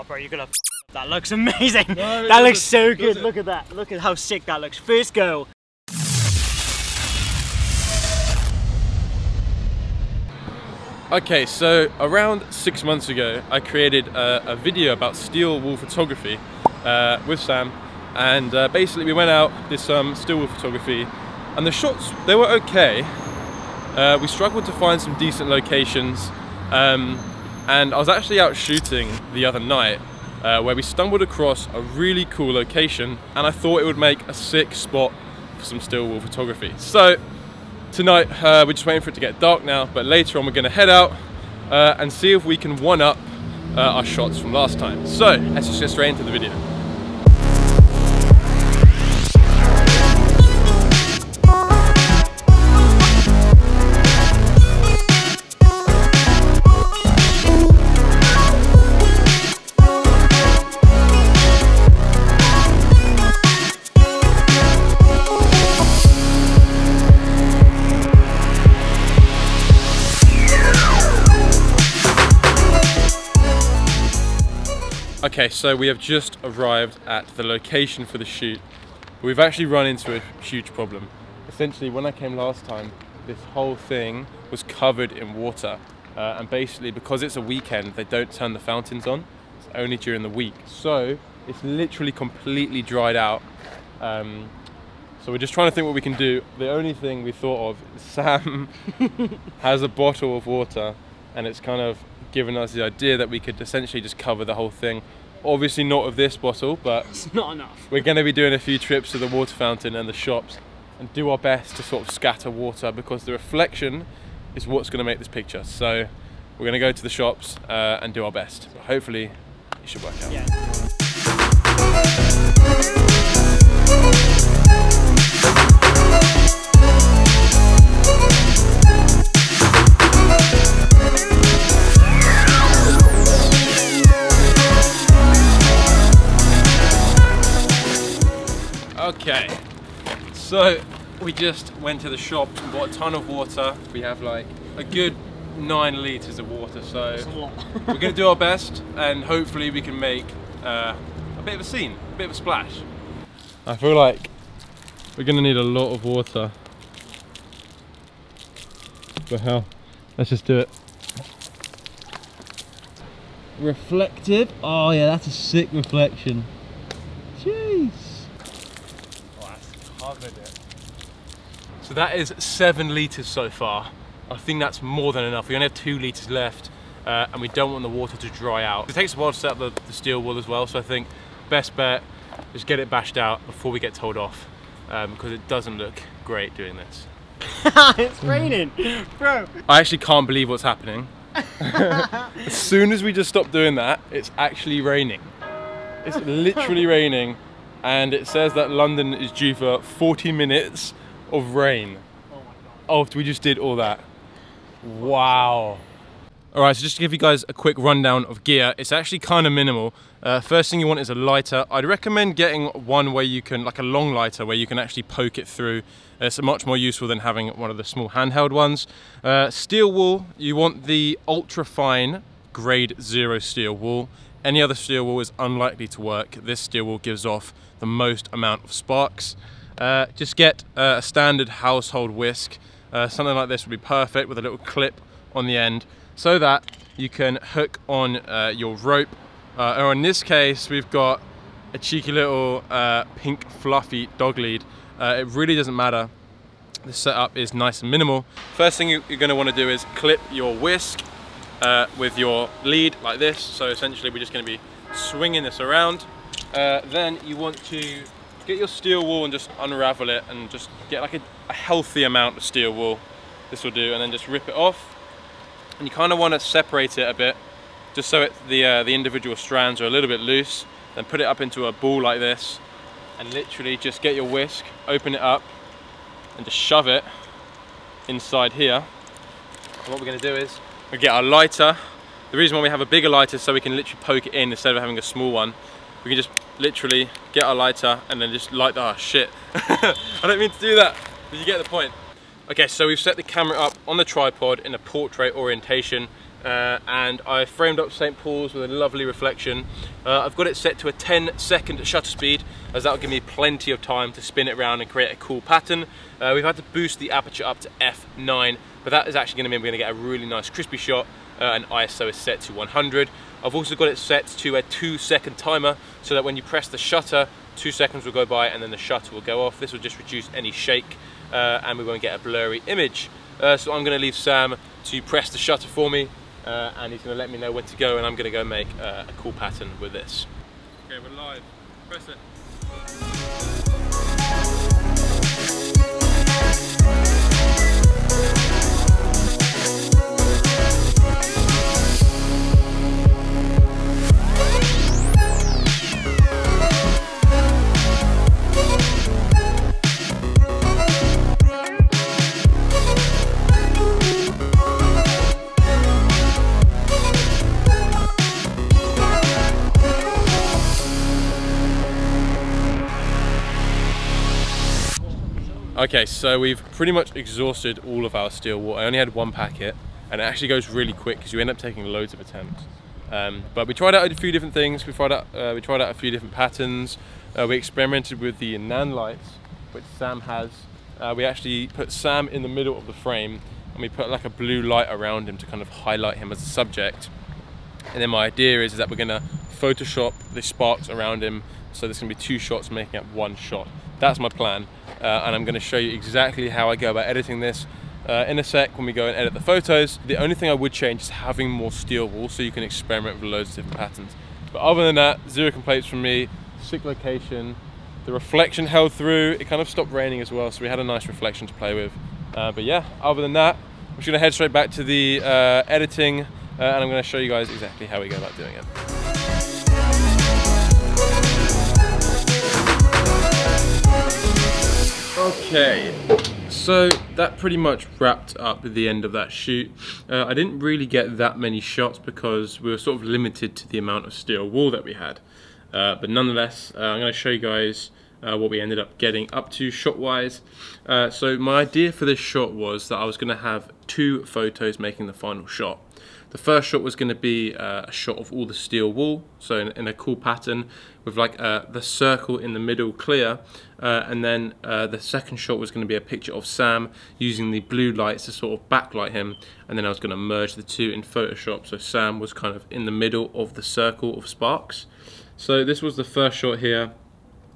Oh, bro, you're gonna. That looks amazing. No, that looks so good. Look at that. Look at how sick that looks. First go. Okay, so around six months ago, I created a, a video about steel wool photography uh, with Sam, and uh, basically we went out, did some steel wool photography, and the shots they were okay. Uh, we struggled to find some decent locations, um, and I was actually out shooting the other night, uh, where we stumbled across a really cool location, and I thought it would make a sick spot for some steel wool photography. So tonight uh, we're just waiting for it to get dark now but later on we're to head out uh, and see if we can one up uh, our shots from last time so let's just get straight into the video Okay, so we have just arrived at the location for the shoot. We've actually run into a huge problem. Essentially, when I came last time, this whole thing was covered in water. Uh, and basically, because it's a weekend, they don't turn the fountains on. It's only during the week. So it's literally completely dried out. Um, so we're just trying to think what we can do. The only thing we thought of is Sam has a bottle of water and it's kind of given us the idea that we could essentially just cover the whole thing. Obviously not of this bottle, but It's not enough. we're going to be doing a few trips to the water fountain and the shops and do our best to sort of scatter water because the reflection is what's going to make this picture. So we're going to go to the shops uh, and do our best. So hopefully it should work out. Yeah. Okay, so we just went to the shop and bought a ton of water. We have like a good nine litres of water, so It's a lot. we're going to do our best and hopefully we can make uh, a bit of a scene, a bit of a splash. I feel like we're going to need a lot of water. But hell? Let's just do it. Reflective. Oh yeah, that's a sick reflection. Jeez. Oh, it. So that is seven litres so far. I think that's more than enough. We only have two litres left uh, and we don't want the water to dry out. It takes a while to set up the, the steel wool as well, so I think best bet is get it bashed out before we get told off because it doesn't look great doing this. it's raining, bro. I actually can't believe what's happening. as soon as we just stop doing that, it's actually raining. It's literally raining and it says that London is due for 40 minutes of rain. Oh my god. after we just did all that. Wow. All right, so just to give you guys a quick rundown of gear, it's actually kind of minimal. Uh, first thing you want is a lighter. I'd recommend getting one where you can, like a long lighter, where you can actually poke it through. It's much more useful than having one of the small handheld ones. Uh, steel wool, you want the ultra fine grade zero steel wool. Any other steel wool is unlikely to work. This steel wool gives off the most amount of sparks. Uh, just get uh, a standard household whisk. Uh, something like this would be perfect with a little clip on the end so that you can hook on uh, your rope. Uh, or in this case, we've got a cheeky little uh, pink fluffy dog lead. It really doesn't matter. The setup is nice and minimal. First thing you, you're going to want to do is clip your whisk uh, with your lead like this. So essentially we're just going to be swinging this around. Uh, then you want to get your steel wool and just unravel it and just get like a, a healthy amount of steel wool. This will do and then just rip it off. And you kind of want to separate it a bit just so it, the, uh, the individual strands are a little bit loose. Then put it up into a ball like this and literally just get your whisk, open it up and just shove it inside here. And what we're going to do is we get our lighter. The reason why we have a bigger lighter is so we can literally poke it in instead of having a small one. We can just literally get our lighter and then just light, oh shit. I don't mean to do that, but you get the point. Okay, so we've set the camera up on the tripod in a portrait orientation uh, and I framed up St. Paul's with a lovely reflection. Uh, I've got it set to a 10 second shutter speed as that will give me plenty of time to spin it around and create a cool pattern. Uh, we've had to boost the aperture up to f9 but that is actually going to mean we're going to get a really nice crispy shot uh, and ISO is set to 100. I've also got it set to a two second timer so that when you press the shutter two seconds will go by and then the shutter will go off. This will just reduce any shake uh, and we won't get a blurry image. Uh, so I'm going to leave Sam to press the shutter for me uh, and he's going to let me know when to go and I'm going to go make uh, a cool pattern with this. Okay, we're live. Press it. Okay, so we've pretty much exhausted all of our steel wool. I only had one packet, and it actually goes really quick because you end up taking loads of attempts. Um, but we tried out a few different things. We tried out, uh, we tried out a few different patterns. Uh, we experimented with the Nanlites, which Sam has. Uh, we actually put Sam in the middle of the frame, and we put like a blue light around him to kind of highlight him as a subject. And then my idea is, is that we're gonna Photoshop the sparks around him, so there's gonna be two shots making up one shot. That's my plan uh, and I'm going to show you exactly how I go about editing this uh, in a sec when we go and edit the photos. The only thing I would change is having more steel wool so you can experiment with loads of different patterns. But other than that, zero complaints from me, sick location, the reflection held through, it kind of stopped raining as well so we had a nice reflection to play with. Uh, but yeah, other than that, I'm just to head straight back to the uh, editing uh, and I'm going to show you guys exactly how we go about doing it. Okay, so that pretty much wrapped up the end of that shoot. Uh, I didn't really get that many shots because we were sort of limited to the amount of steel wool that we had. Uh, but nonetheless, uh, I'm going to show you guys uh, what we ended up getting up to shot-wise. Uh, so my idea for this shot was that I was going to have two photos making the final shot. The first shot was going to be uh, a shot of all the steel wool, so in, in a cool pattern with like uh, the circle in the middle clear, uh, and then uh, the second shot was going to be a picture of Sam using the blue lights to sort of backlight him, and then I was going to merge the two in Photoshop, so Sam was kind of in the middle of the circle of sparks. So this was the first shot here.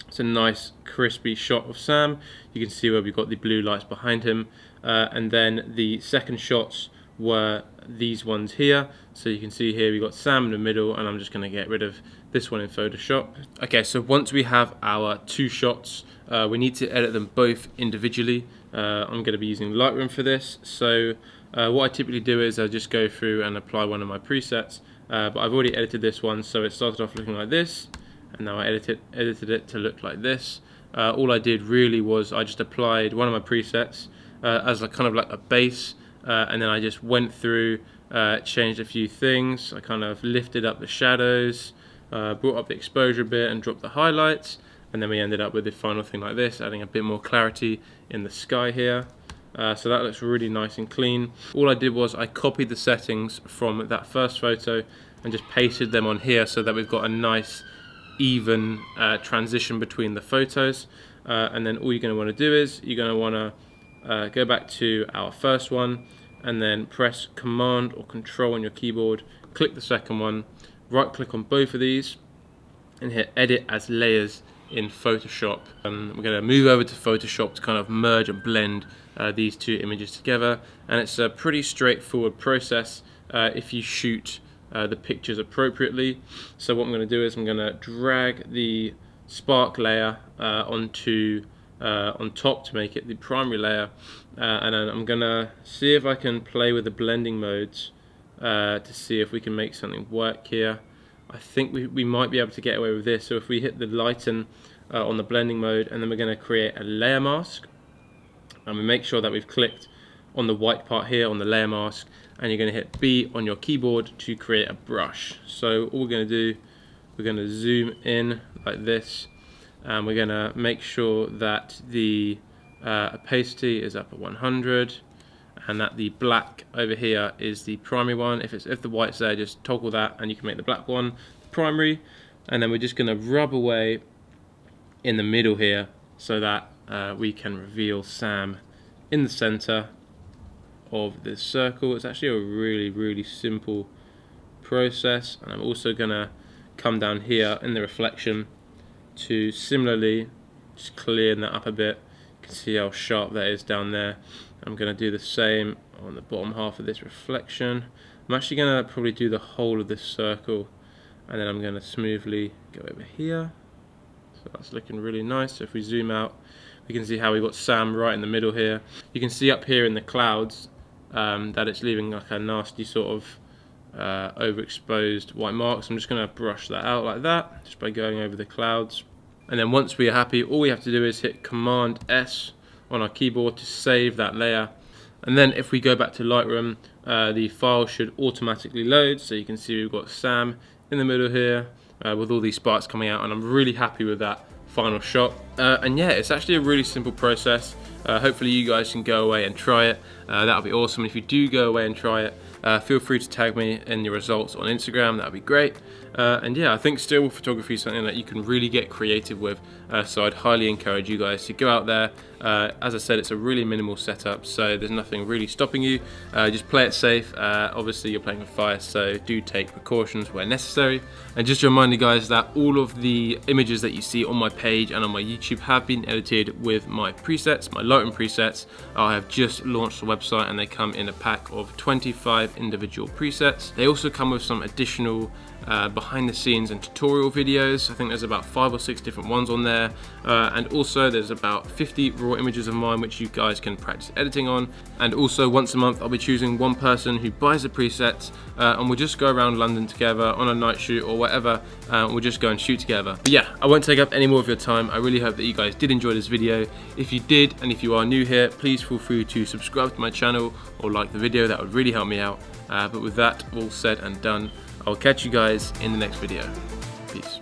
It's a nice crispy shot of Sam. You can see where we've got the blue lights behind him. Uh, and then the second shots were these ones here. So you can see here we've got Sam in the middle and I'm just going to get rid of this one in Photoshop. Okay, so once we have our two shots, uh, we need to edit them both individually. Uh, I'm going to be using Lightroom for this. So uh, what I typically do is I just go through and apply one of my presets. Uh, but I've already edited this one, so it started off looking like this. And now I edited, edited it to look like this. Uh, all I did really was I just applied one of my presets uh, as a kind of like a base uh, and then I just went through, uh, changed a few things. I kind of lifted up the shadows, uh, brought up the exposure a bit and dropped the highlights. And then we ended up with the final thing like this, adding a bit more clarity in the sky here. Uh, so that looks really nice and clean. All I did was I copied the settings from that first photo and just pasted them on here so that we've got a nice even uh, transition between the photos. Uh, and then all you're going to want to do is you're going to want to uh, go back to our first one and then press command or control on your keyboard click the second one right click on both of these and hit edit as layers in Photoshop. Um, we're going to move over to Photoshop to kind of merge and blend uh, these two images together and it's a pretty straightforward process uh, if you shoot uh, the pictures appropriately. So what I'm going to do is I'm going to drag the spark layer uh, onto uh, on top to make it the primary layer. Uh, and I'm gonna see if I can play with the blending modes uh, to see if we can make something work here. I think we, we might be able to get away with this. So if we hit the lighten uh, on the blending mode and then we're to create a layer mask and we make sure that we've clicked on the white part here on the layer mask and you're going to hit B on your keyboard to create a brush. So all we're going to do we're going to zoom in like this and we're going to make sure that the uh, opacity is up at 100 and that the black over here is the primary one. If it's if the white's there, just toggle that and you can make the black one the primary. And then we're just gonna rub away in the middle here so that uh, we can reveal Sam in the center of this circle. It's actually a really, really simple process. And I'm also gonna come down here in the reflection to similarly just clean that up a bit. You can see how sharp that is down there. I'm gonna do the same on the bottom half of this reflection. I'm actually gonna probably do the whole of this circle and then I'm gonna smoothly go over here. So that's looking really nice. So if we zoom out, we can see how we've got Sam right in the middle here. You can see up here in the clouds um, that it's leaving like a nasty sort of uh, overexposed white marks. I'm just going to brush that out like that, just by going over the clouds. And then once we are happy, all we have to do is hit Command S on our keyboard to save that layer. And then if we go back to Lightroom, uh, the file should automatically load. So you can see we've got Sam in the middle here uh, with all these sparks coming out. And I'm really happy with that final shot. Uh, and yeah, it's actually a really simple process. Uh, hopefully you guys can go away and try it. Uh, that would be awesome. If you do go away and try it, uh, feel free to tag me in your results on Instagram, that would be great. Uh, and yeah, I think still photography is something that you can really get creative with, uh, so I'd highly encourage you guys to go out there. Uh, as I said, it's a really minimal setup, so there's nothing really stopping you. Just play it safe. Obviously, you're playing with fire, so do take precautions where necessary. And just a reminder, guys, that all of the images that you see on my page and on my YouTube have been edited with my presets, my Lightroom presets. I have just launched the website, and they come in a pack of 25 individual presets. They also come with some additional uh, behind the scenes and tutorial videos. I think there's about five or six different ones on there. Uh, and also there's about 50 raw images of mine which you guys can practice editing on. And also once a month I'll be choosing one person who buys the presets uh, and we'll just go around London together on a night shoot or whatever. Uh, we'll just go and shoot together. But yeah, I won't take up any more of your time. I really hope that you guys did enjoy this video. If you did, and if you are new here, please feel free to subscribe to my channel or like the video. That would really help me out. Uh, but with that all said and done, I'll catch you guys in the next video. Peace.